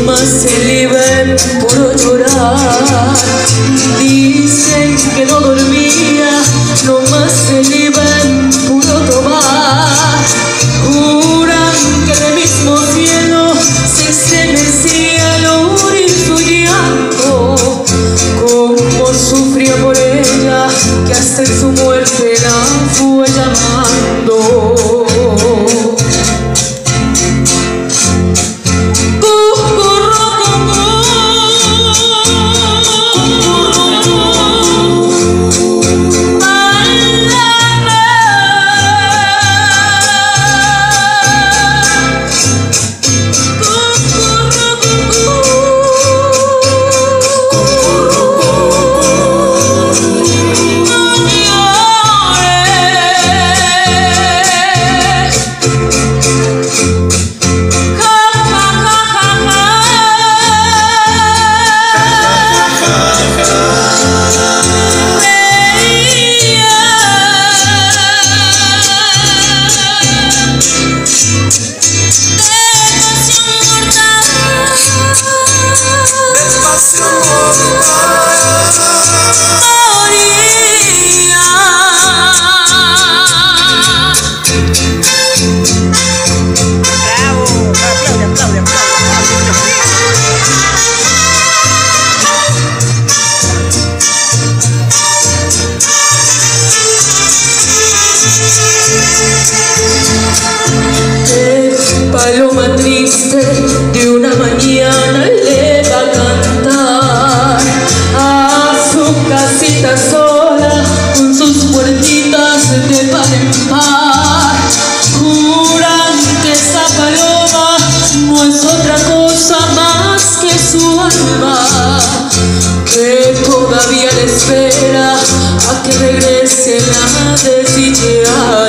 alma se libera por llorar. Dicen que no Let's go. que todavía le espera a que regrese la desdichada.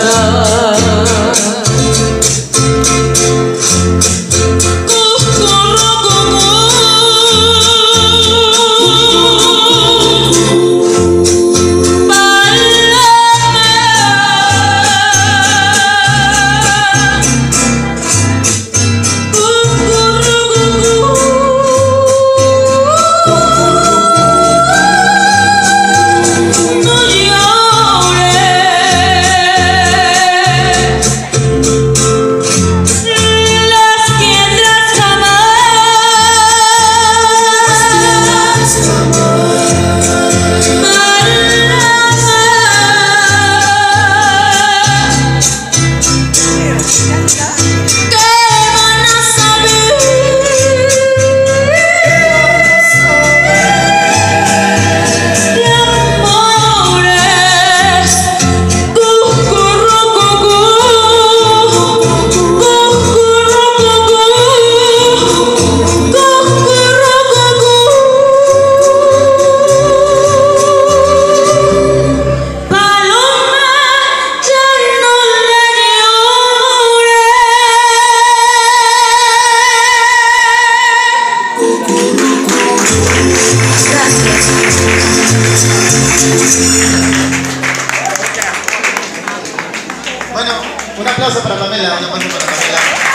aplauso para Pamela, un aplauso para Pamela.